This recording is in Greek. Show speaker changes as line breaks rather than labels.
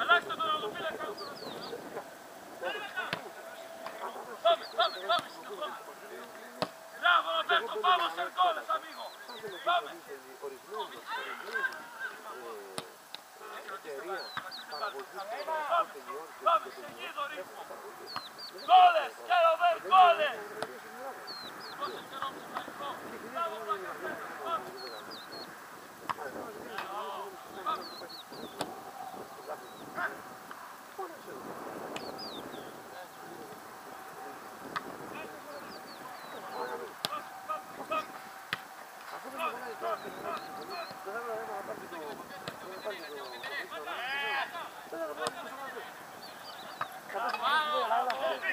Αλλάξτε τον οδοφύλακα. Πάμε, πάμε, πάμε, πάμε. Μπράβο, Ρομπέρτο, vamos a hacer goles, amigo. Πάμε. Πάμε, πάμε, seguido ritmo. Goles, quiero ver goles. Wow.